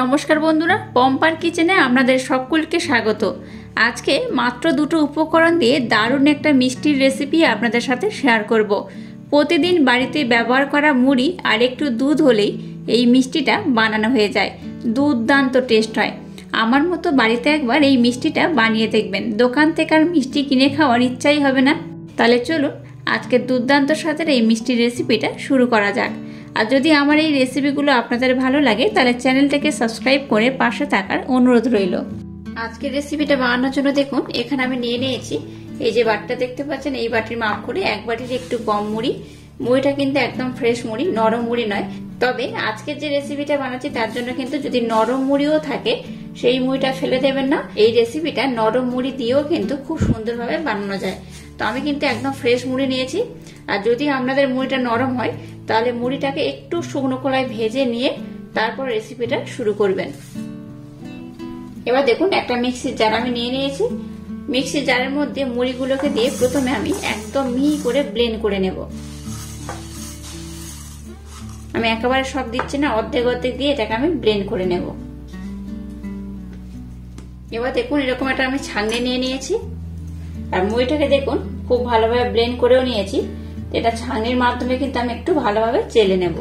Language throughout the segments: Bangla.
নমস্কার বন্ধুরা পম্পার কিচেনে আপনাদের সকলকে স্বাগত। আজকে মাত্র দুটো উপকরণ দিয়ে দারুণ একটা মিষ্টির রেসিপি আপনাদের সাথে শেয়ার করব। প্রতিদিন বাড়িতে ব্যবহার করা মুড়ি আর একটু দুধ হলেই এই মিষ্টিটা বানানো হয়ে যায়। দুর্দান্ত টেস্ট হয়। আমার মতো বাড়িতে একবার এই মিষ্টিটা বানিয়ে দেখবেন। দোকান থেকে আর মিষ্টি কিনে খাওয়ার ইচ্ছাই হবে না। তাহলে চলুন আজকে দুর্দান্ত স্বাদের এই মিষ্টির রেসিপিটা শুরু করা যাক। আর যদি আমার এই রেসিপিগুলো আপনাদের ভালো লাগে, তাহলে চ্যানেলটাকে সাবস্ক্রাইব করে পাশে থাকার অনুরোধ রইল। আজকের রেসিপিটা বানানোর জন্য দেখুন, এখানে আমি নিয়ে নিয়েছি। এই যে বাটিটা দেখতে পাচ্ছেন, এই বাটির মাপ করে এক বাটির একটু কম মুড়ি। মুড়িটা কিন্তু একদম ফ্রেশ মুড়ি, নরম মুড়ি নয়। তবে আজকের যে রেসিপিটা বানাচ্ছি, তার জন্য কিন্তু যদি নরম মুড়িও থাকে, সেই মুড়িটা ফেলে দেবেন না। এই রেসিপিটা নরম মুড়ি দিয়েও কিন্তু খুব সুন্দরভাবে বানানো যায়। তো আমি কিন্তু একদম ফ্রেশ মুড়ি নিয়েছি। আর যদি আপনাদের মুড়িটা নরম হয়, তাহলে মুড়িটাকে একটু শুকনো কলায় ভেজে নিয়ে তারপর রেসিপিটা শুরু করবেন। এবার দেখুন, একটা মিক্সির জার আমি নিয়ে নিয়েছি। মিক্সির জারের মধ্যে মুড়িগুলোকে দিয়ে প্রথমে আমি একদম মিহি করে ব্লেন্ড করে নেব। আমি একেবারে সব দিচ্ছি না, অর্ধেক অর্ধেক দিয়ে এটাকে আমি ব্লেন্ড করে নেব। এবার দেখুন, এরকম একটা আমি ছাঁকনি নিয়ে নিয়েছি। আর মুড়িটাকে দেখুন, খুব ভালোভাবে ব্লেন্ড করেও নিয়েছি। এটা ছাঁকনির মাধ্যমে কিন্তু আমি একটু ভালোভাবে চেলে নেব।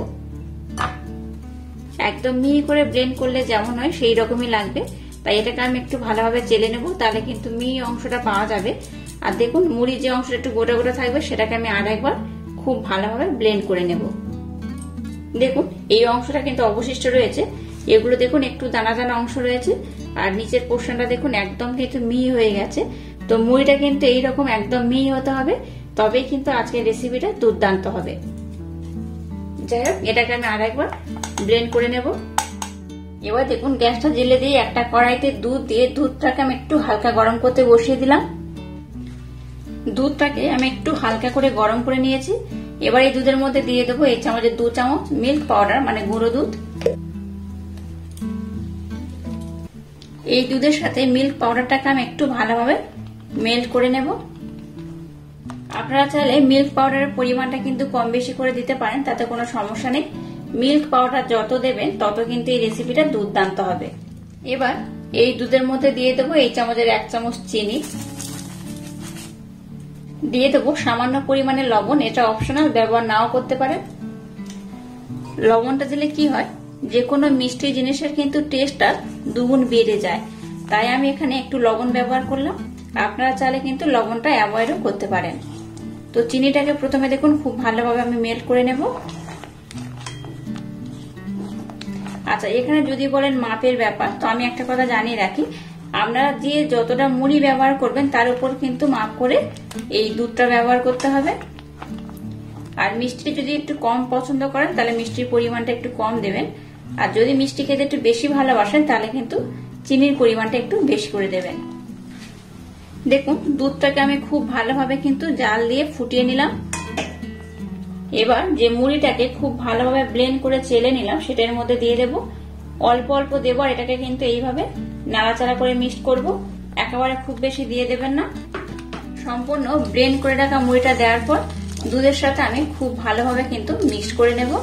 একদম মিহি করে ব্লেন্ড করলে যেমন হয় সেই রকমই লাগবে। তাই এটাকে আমি একটু ভালোভাবে চেলে নেব, তাহলে কিন্তু মিহি অংশটা পাওয়া যাবে। আর দেখুন মুড়ি যে অংশটা একটু গোটা গোটা থাকবে, সেটাকে আমি আর একবার খুব ভালোভাবে ব্লেন্ড করে নেব। দেখুন, এই অংশটা কিন্তু অবশিষ্ট রয়েছে। এগুলো দেখুন, একটু দানা দানা অংশ রয়েছে। আর নিচের পোর্শনটা দেখুন, একদম কিন্তু মিহি হয়ে গেছে। তো মুড়িটা কিন্তু এইরকম একদম মিহি হতে হবে, তবেই কিন্তু আজকের রেসিপিটা দুর্দান্ত হবে। যাই হোক, এটাকে আমি আর একবার ব্লেন্ড করে নেব। এবার দেখুন, গ্যাসটা জেলে দিয়ে একটা কড়াইতে দুধ দিয়ে দুধটাকে আমি একটু হালকা গরম করতে বসিয়ে দিলাম। দুধটাকে আমি একটু হালকা করে গরম করে নিয়েছি। এবার এই দুধের মধ্যে দিয়ে দেবো এই চামচের দু চামচ মিল্ক পাউডার মানে গুঁড়ো দুধ। এই দুধের সাথে মিল্ক পাউডারটাকে আমি একটু ভালোভাবে মেল্ট করে নেব। আপনারা চাইলে মিল্ক পাউডারের পরিমাণটা কিন্তু কম বেশি করে দিতে পারেন, তাতে কোনো সমস্যা নেই। মিল্ক পাউডার যত দেবেন, তত কিন্তু এই রেসিপিটা দুর্দান্ত হবে। এবার এই দুধের মধ্যে দিয়ে দেবো এই চামচের এক চামচ চিনি। দিয়ে দেবো সামান্য পরিমাণে লবণ, এটা অপশনাল, ব্যবহার নাও করতে পারেন। লবণটা দিলে কি হয় যে কোনো মিষ্টি জিনিসের কিন্তু টেস্টটা দুগুণ বেড়ে যায়। তাই আমি এখানে একটু লবণ ব্যবহার করলাম। আপনারা চাইলে কিন্তু লবণটা অ্যাভয়েডও করতে পারেন। তো চিনিটাকে প্রথমে দেখুন, খুব ভালোভাবে আমি মেল্ট করে নেব। আচ্ছা এখানে যদি বলেন মাপের ব্যাপার, তো আমি একটা কথা জানিয়ে রাখি, আপনারা যে যতটা মুড়ি ব্যবহার করবেন, তার উপর কিন্তু মাপ করে এই দুধটা ব্যবহার করতে হবে। আর মিষ্টি যদি একটু কম পছন্দ করেন, তাহলে মিষ্টির পরিমাণটা একটু কম দেবেন। আর যদি মিষ্টি খেতে একটু বেশি ভালোবাসেন, তাহলে কিন্তু চিনির পরিমাণটা একটু বেশি করে দেবেন। দেখুন, দুধটাকে আমি খুব ভালোভাবে কিন্তু জাল দিয়ে ফুটিয়ে নিলাম। এবার যে মুড়িটাকে খুব ভালোভাবে ব্লেন্ড করে চেলে নিলাম, সেটার মধ্যে দিয়ে দেব। অল্প অল্প দেব, আর এটাকে কিন্তু এইভাবে নাড়াচাড়া করে মিক্স করব। একেবারে খুব বেশি দিয়ে দেবেন না। সম্পূর্ণ ব্লেন্ড করে রাখা মুড়িটা দেওয়ার পর দুধের সাথে আমি খুব ভালোভাবে কিন্তু মিক্স করে নেব।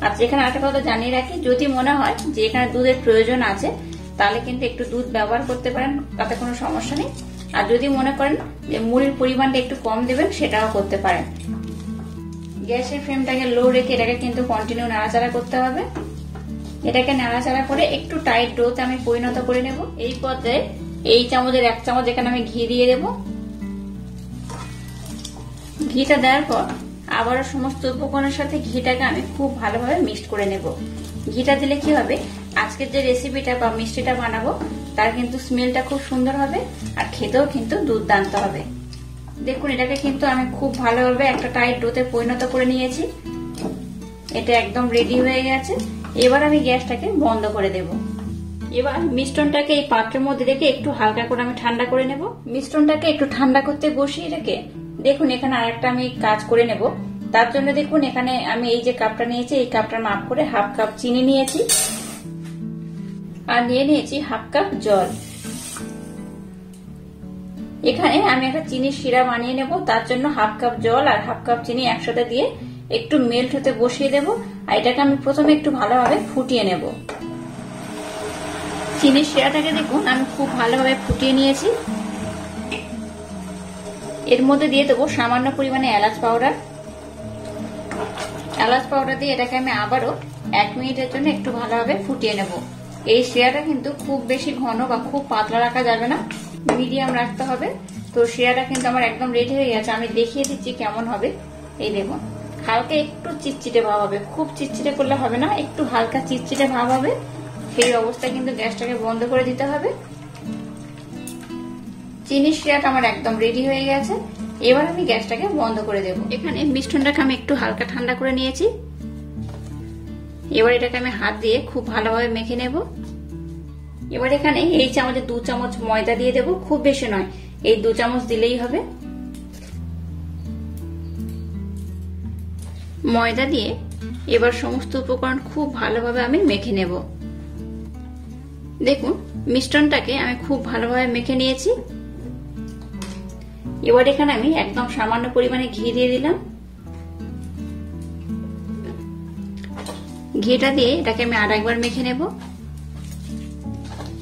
আর যেখানে একটা কথা জানিয়ে রাখি, যদি মনে হয় যে এখানে দুধের প্রয়োজন আছে তাহলে কিন্তু একটু দুধ ব্যবহার করতে পারেন, তাতে কোনো সমস্যা নেই। আর যদি মনে করেন যে মুড়ির পরিমাণটা একটু কম দেবেন, সেটাও করতে পারেন। গ্যাসের ফ্লেমটাকে লো রেখে এটাকে কিন্তু কন্টিনিউ নাড়াচাড়া করতে হবে। এটাকে নাড়াচাড়া করে একটু টাইট ডোতে আমি পরিণত করে নেব। এই পথে এই চামচের এক চামচ এখানে আমি ঘি দিয়ে দেব। ঘিটা দেওয়ার পর আবারও সমস্ত উপকরণের সাথে ঘিটাকে আমি খুব ভালোভাবে মিক্সড করে নেব। ঘিটা দিলে কি হবে? আজকের যে রেসিপিটা বা মিষ্টিটা বানাবো, তার কিন্তু স্মেলটা খুব সুন্দর হবে আর খেতেও কিন্তু দুর্দান্ত হবে। দেখুন, এটাকে কিন্তু আমি খুব ভালোভাবে একটা টাইট ডোতে পরিণত করে নিয়েছি। এটা একদম রেডি হয়ে গেছে। এবার আমি গ্যাসটাকে বন্ধ করে দেব। এবার মিশ্রণটাকে এই পাত্রের মধ্যে রেখে একটু হালকা করে আমি ঠান্ডা করে নেব। মিশ্রণটাকে একটু ঠান্ডা করতে বসিয়ে রেখে, দেখুন, এখানে আরেকটা আমি কাজ করে নেব। তার জন্য দেখুন, এখানে আমি এই যে কাপটা নিয়েছি, এই কাপটার মাপ করে হাফ কাপ চিনি নিয়েছি। আর নিয়ে নিয়েছি হাফ কাপ জল। এখানে আমি একটা চিনির শিরা বানিয়ে নেব, তার জন্য হাফ কাপ জল আর হাফ কাপ চিনি একসাথে দিয়ে একটু মেল্ট হতে বসিয়ে দেব, আর এটাকে আমি প্রথমে একটু ভালোভাবে ফুটিয়ে নেব। চিনির শিরাটাকে দেখুন, আমি খুব ভালোভাবে ফুটিয়ে নিয়েছি। এর মধ্যে দিয়ে দেবো সামান্য পরিমাণে এলাচ পাউডার। এলাচ পাউডার দিয়ে এটাকে আমি আবারও এক মিনিটের জন্য একটু ভালোভাবে ফুটিয়ে নেব। এই শিরাটা কিন্তু খুব বেশি ঘন বা খুব পাতলা রাখা যাবে না, মিডিয়াম রাখতে হবে। তো শিরাটা কিন্তু আমার একদম রেডি হয়ে গেছে, আমি দেখিয়ে দিচ্ছি কেমন হবে। এই দেখুন, হালকা একটু চিটচিটে ভাব হবে। খুব চিটচিটে করলে হবে না, একটু হালকা চিটচিটে ভাব হবে। সেই অবস্থায় কিন্তু গ্যাসটাকে বন্ধ করে দিতে হবে। চিনির শিরাটা আমার একদম রেডি হয়ে গেছে। এবার আমি গ্যাসটাকে বন্ধ করে দেব। এখানে মিষ্টনটাকে আমি একটু হালকা ঠান্ডা করে নিয়েছি। এবার এটাকে আমি হাত দিয়ে খুব ভালোভাবে মেখে নেব। এবার এখানে এই চামচে দু চামচ ময়দা দিয়ে দেব, খুব বেশি নয়, এই দু চামচ দিলেই হবে। ময়দা দিয়ে এবার সমস্ত উপকরণ খুব ভালোভাবে আমি মেখে নেব। দেখুন মিষ্টনটাকে আমি খুব ভালোভাবে মেখে নিয়েছি। এবার এখানে আমি একদম সামান্য পরিমাণে ঘি দিয়ে দিলাম। ঘিটা দিয়ে এটাকে আমি আর একবার মেখে নেব।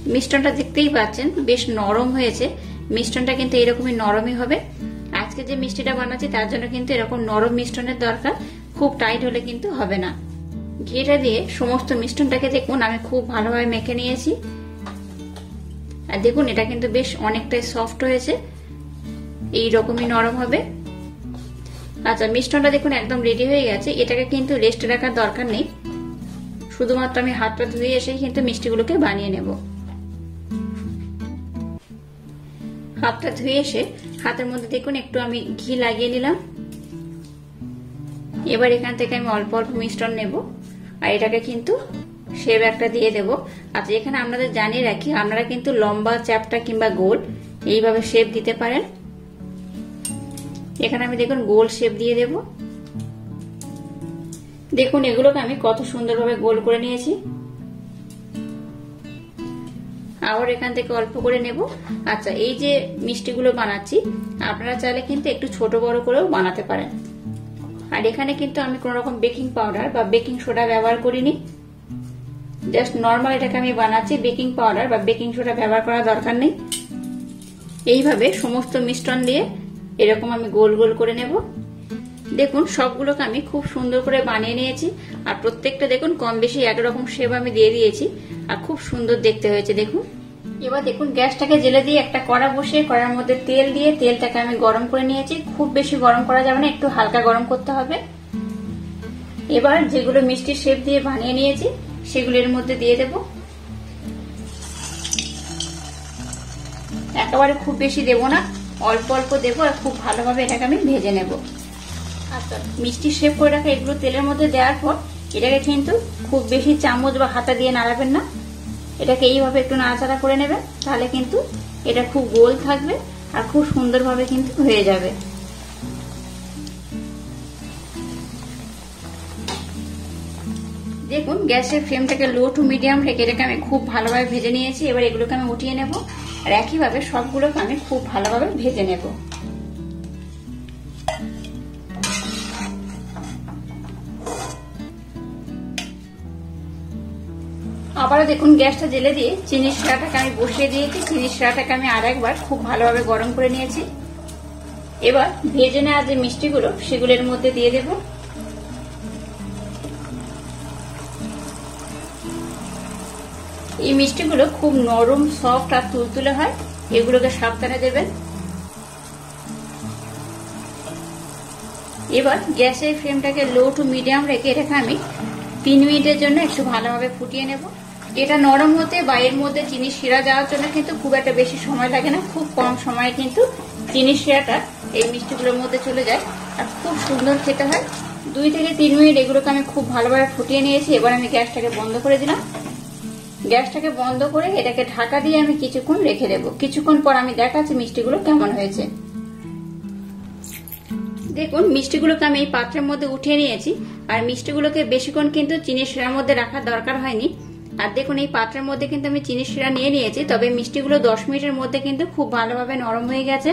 মিষ্টনটা দেখতেই পাচ্ছেন, বেশ নরম হয়েছে। মিষ্টনটা কিন্তু এরকমই নরমই হবে। আজকে যে মিষ্টিটা বানাচ্ছি, তার জন্য কিন্তু এরকম নরম মিষ্টনের দরকার। খুব টাইট হলে কিন্তু হবে না। ঘিটা দিয়ে সমস্ত মিষ্টনটাকে দেখুন, আমি খুব ভালোভাবে মেখে নিয়েছি। আর দেখুন, এটা কিন্তু বেশ অনেকটাই সফট হয়েছে। এই রকমই নরম হবে। আচ্ছা মিষ্টনটা দেখুন একদম রেডি হয়ে গেছে। এটাকে কিন্তু রেস্টে রাখার দরকার নেই। শুধুমাত্র আমি হাতটা ধুয়ে এসেই কিন্তু মিষ্টিগুলোকে বানিয়ে নেব। হাতটা ধুয়ে এসে হাতের মধ্যে দেখুন, একটু আমি ঘি লাগিয়ে নিলাম। এবার এখান থেকে আমি অল্প অল্প মিশ্রণ নেব। আর এটাকে কিন্তু শেপ একটা দিয়ে দেব। আচ্ছা এখানে আপনাদের জানিয়ে রাখি, আপনারা কিন্তু লম্বা চ্যাপটা কিংবা গোল এইভাবে শেপ দিতে পারেন। এখানে আমি দেখুন গোল শেপ দিয়ে দেব। দেখুন এগুলোকে আমি কত সুন্দরভাবে গোল করে নিয়েছি। আবার এখান থেকে অল্প করে নেব। আচ্ছা এই যে মিষ্টিগুলো বানাচ্ছি, আপনারা চাইলে কিন্তু একটু ছোট বড় করেও বানাতে পারেন। আর এখানে কিন্তু আমি কোন রকম বেকিং পাউডার বা বেকিং সোডা ব্যবহার করিনি। জাস্ট নর্মাল এটাকে আমি বানাচ্ছি বেকিং পাউডার বা বেকিং সোডা ব্যবহার করার দরকার নেই। এইভাবে সমস্ত মিশ্রণ দিয়ে এরকম আমি গোল গোল করে নেব। দেখুন, সবগুলোকে আমি খুব সুন্দর করে বানিয়ে নিয়েছি। আর প্রত্যেকটা দেখুন, কম বেশি একরকম শেপ আমি দিয়ে দিয়েছি। আর খুব সুন্দর দেখতে হয়েছে, দেখুন। এবার দেখুন, গ্যাসটাকে জেলে দিয়ে একটা কড়া বসিয়ে কড়ার মধ্যে তেল দিয়ে তেলটাকে আমি গরম করে নিয়েছি। খুব বেশি গরম করা যাবে না, একটু হালকা গরম করতে হবে। এবার যেগুলো মিষ্টি শেপ দিয়ে বানিয়ে নিয়েছি সেগুলো এর মধ্যে দিয়ে দেব। একেবারে খুব বেশি দেব না। অল্প অল্প দেবো আর খুব ভালোভাবে এটাকে আমি ভেজে নেব। আচ্ছা। মিষ্টি শেপ করে রাখা এগুলো তেলের মধ্যে দেওয়ার পর এটাকে কিন্তু খুব বেশি চামচ বা হাতা দিয়ে নাড়াবেন না। এটাকে এইভাবে একটু নাড়াচাড়া করে নেবেন তাহলে কিন্তু এটা খুব গোল থাকবে আর খুব সুন্দরভাবে কিন্তু হয়ে যাবে। দেখুন গ্যাসের ফ্লেমটাকে লো টু মিডিয়াম রেখে এটাকে আমি খুব ভালোভাবে ভেজে নিয়েছি। এবার এগুলোকে আমি উঠিয়ে নেব। আর একইভাবে সবগুলোকে আমি খুব ভালোভাবে ভেজে নেব। আবারও দেখুন গ্যাসটা জেলে দিয়ে চিনির শিরাটাকে আমি বসিয়ে দিয়েছি। চিনির শিরাটাকে আমি আর একবার খুব ভালোভাবে গরম করে নিয়েছি। এবার ভেজে নেওয়া যে মিষ্টিগুলো সেগুলোর মধ্যে দিয়ে দেব। এই মিষ্টিগুলো খুব নরম সফট আর তুলতুলে হয়। এগুলোকে সাবধানে দেবেন। এবার গ্যাসের ফ্লেমটাকে লো টু মিডিয়াম রেখে রেখে আমি তিন মিনিটের জন্য একটু ভালোভাবে ফুটিয়ে নেব। এটা নরম হতে বা এর মধ্যে চিনি শিরা যাওয়ার জন্য কিন্তু খুব একটা বেশি সময় লাগে না, খুব কম সময়ে কিন্তু চিনি শিরাটা এই মিষ্টিগুলোর মধ্যে চলে যায় আর খুব সুন্দর খেতে হয়। দুই থেকে তিন মিনিট এগুলোকে আমি খুব ভালোভাবে ফুটিয়ে নিয়েছি। এবার আমি গ্যাসটাকে বন্ধ করে দিলাম। গ্যাসটাকে বন্ধ করে এটাকে ঢাকা দিয়ে আমি কিছুক্ষণ রেখে দেবো। কিছুক্ষণ পর আমি দেখাচ্ছি মিষ্টিগুলো কেমন হয়েছে। দেখুন, মিষ্টিগুলোকে আমি এই পাত্রের মধ্যে উঠিয়ে নিয়েছি। আর মিষ্টিগুলোকে বেশিক্ষণ কিন্তু চিনির শিরার মধ্যে রাখার দরকার হয়নি। আর দেখুন, এই পাত্রের মধ্যে কিন্তু আমি চিনির শিরা নিয়ে নিয়েছি, তবে মিষ্টিগুলো দশ মিনিটের মধ্যে কিন্তু খুব ভালোভাবে নরম হয়ে গেছে।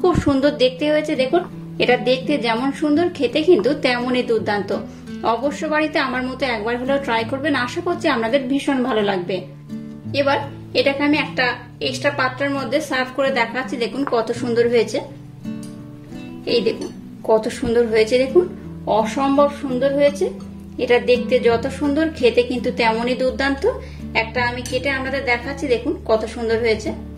খুব সুন্দর দেখতে হয়েছে, দেখুন। এটা দেখতে যেমন সুন্দর, খেতে কিন্তু তেমনই দুর্দান্ত। অবশ্য বাড়িতে আমার মতো একবার হলেও ট্রাই করবেন, আশা করছি আপনাদের ভীষণ ভালো লাগবে। এবার এটাকে আমি একটা এক্সট্রা পাত্রের মধ্যে সার্ভ করে দেখাচ্ছি, দেখুন কত সুন্দর হয়েছে। এই দেখুন, কত সুন্দর হয়েছে, দেখুন, অসম্ভব সুন্দর হয়েছে। এটা দেখতে যত সুন্দর, খেতে কিন্তু তেমনই দুর্দান্ত। একটা আমি কেটে আপনাদের দেখাচ্ছি, দেখুন কত সুন্দর হয়েছে।